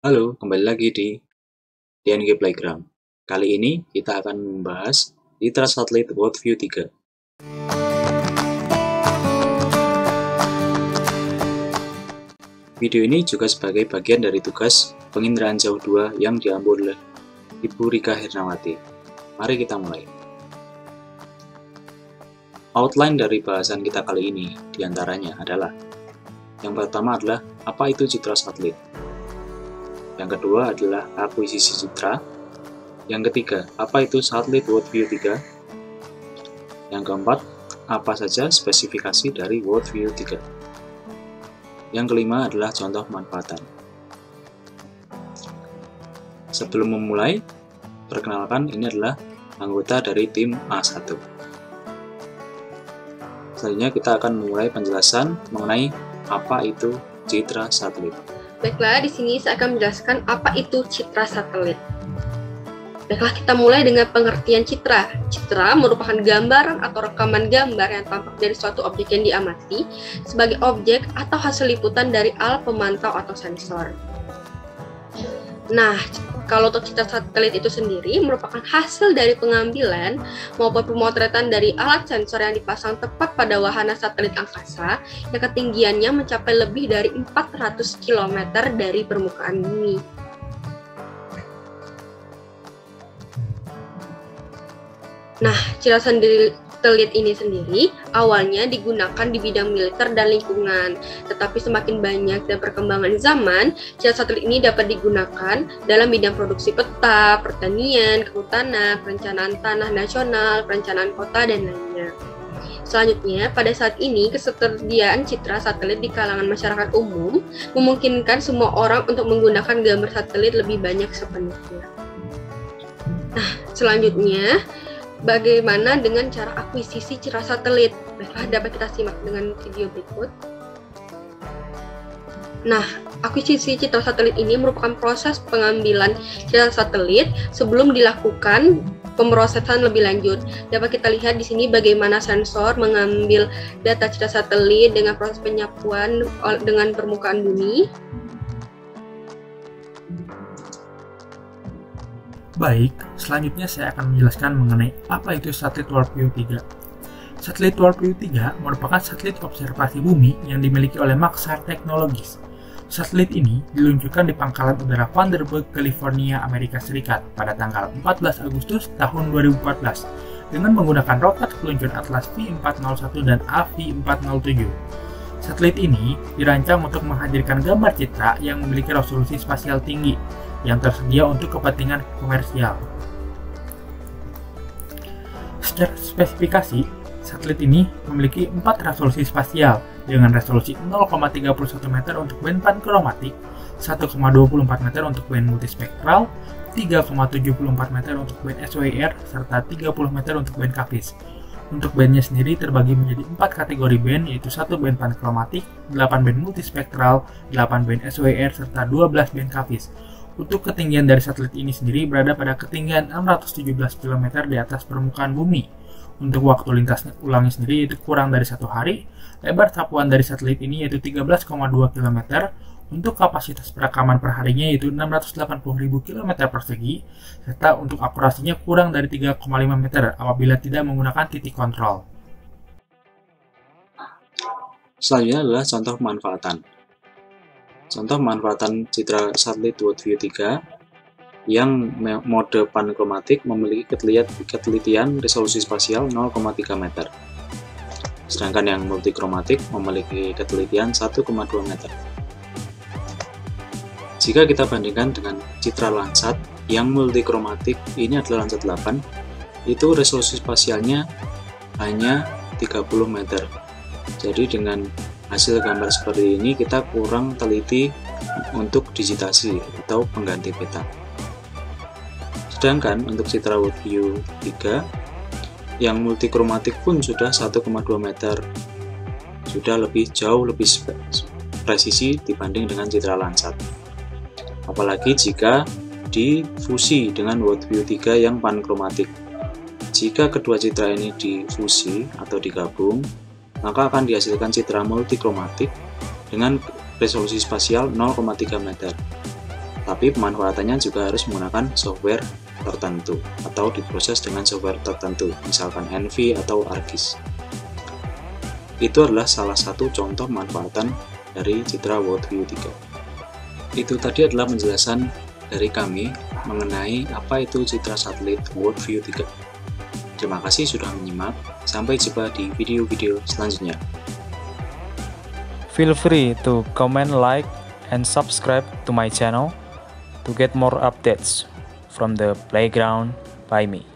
Halo, kembali lagi di DNG Playground. Kali ini kita akan membahas Citra Satellite World View 3. Video ini juga sebagai bagian dari tugas penginderaan jauh 2 yang diambil oleh Ibu Rika Hirnawati. Mari kita mulai. Outline dari bahasan kita kali ini di antaranya adalah Yang pertama adalah apa itu citra satelit yang kedua adalah akuisisi citra. Yang ketiga, apa itu Satellite World View 3? Yang keempat, apa saja spesifikasi dari World View 3? Yang kelima adalah contoh manfaatan. Sebelum memulai, perkenalkan ini adalah anggota dari tim A1. Selanjutnya kita akan memulai penjelasan mengenai apa itu citra satelit. Baiklah, di sini saya akan menjelaskan apa itu citra satelit. Baiklah, kita mulai dengan pengertian citra. Citra merupakan gambaran atau rekaman gambar yang tampak dari suatu objek yang diamati sebagai objek atau hasil liputan dari alat pemantau atau sensor. Nah, kalau citra satelit itu sendiri merupakan hasil dari pengambilan maupun pemotretan dari alat sensor yang dipasang tepat pada wahana satelit angkasa yang ketinggiannya mencapai lebih dari 400 km dari permukaan bumi. Nah, citra sendiri satelit ini sendiri awalnya digunakan di bidang militer dan lingkungan, tetapi semakin banyak dan perkembangan zaman, citra satelit ini dapat digunakan dalam bidang produksi peta, pertanian, kehutanan, perencanaan tanah nasional, perencanaan kota, dan lainnya. Selanjutnya, pada saat ini ketersediaan citra satelit di kalangan masyarakat umum memungkinkan semua orang untuk menggunakan gambar satelit lebih banyak sepenuhnya. Nah, selanjutnya Bagaimana dengan cara akuisisi citra satelit? Baiklah, dapat kita simak dengan video berikut. Nah, akuisisi citra satelit ini merupakan proses pengambilan citra satelit sebelum dilakukan pemrosesan lebih lanjut. Dapat kita lihat di sini bagaimana sensor mengambil data citra satelit dengan proses penyapuan dengan permukaan bumi Baik, selanjutnya saya akan menjelaskan mengenai apa itu satelit Worldview 3. Satelit Worldview 3 merupakan satelit observasi bumi yang dimiliki oleh Maxar Technologies. Satelit ini diluncurkan di pangkalan udara Vandenberg, California, Amerika Serikat pada tanggal 14 Agustus tahun 2014 dengan menggunakan roket peluncur Atlas V401 dan AV407. Satelit ini dirancang untuk menghadirkan gambar citra yang memiliki resolusi spasial tinggi yang tersedia untuk kepentingan komersial. Secara spesifikasi, satelit ini memiliki empat resolusi spasial dengan resolusi 0,31 meter untuk band pankromatik, 1,24 meter untuk band multispektral, 3,74 meter untuk band SWR, serta 30 meter untuk band kapis. Untuk bandnya sendiri terbagi menjadi empat kategori band yaitu satu band pankromatik, 8 band multispektral, 8 band SWR, serta 12 band kapis. Untuk ketinggian dari satelit ini sendiri berada pada ketinggian 617 km di atas permukaan bumi. Untuk waktu lintasnya ulangi sendiri yaitu kurang dari satu hari. Lebar sapuan dari satelit ini yaitu 13,2 km. Untuk kapasitas perekaman perharinya yaitu 680.000 km persegi, serta untuk akurasinya kurang dari 3,5 meter apabila tidak menggunakan titik kontrol. Selanjutnya adalah contoh pemanfaatan. Contoh manfaatan citra satelit World View 3 yang mode pankromatik memiliki ketelitian resolusi spasial 0,3 meter. Sedangkan yang multikromatik memiliki ketelitian 1,2 meter. Jika kita bandingkan dengan citra Landsat yang multikromatik, ini adalah Landsat 8, itu resolusi spasialnya hanya 30 meter. Jadi dengan hasil gambar seperti ini kita kurang teliti untuk digitasi atau pengganti peta. Sedangkan untuk citra world view 3 yang multikromatik pun sudah 1,2 meter sudah lebih jauh lebih presisi dibanding dengan citra Landsat. Apalagi jika difusi dengan world view 3 yang pankromatik. Jika kedua citra ini difusi atau digabung, maka akan dihasilkan citra multikromatik dengan resolusi spasial 0,3 meter. Tapi pemanfaatannya juga harus menggunakan software tertentu atau diproses dengan software tertentu, misalkan Envy atau ArcGIS. Itu adalah salah satu contoh manfaatan dari Citra World View 3. Itu tadi adalah penjelasan dari kami mengenai apa itu Citra Satelit World View 3. Terima kasih sudah menyimak, sampai jumpa di video-video selanjutnya. Feel free to comment, like, and subscribe to my channel to get more updates from the playground by me.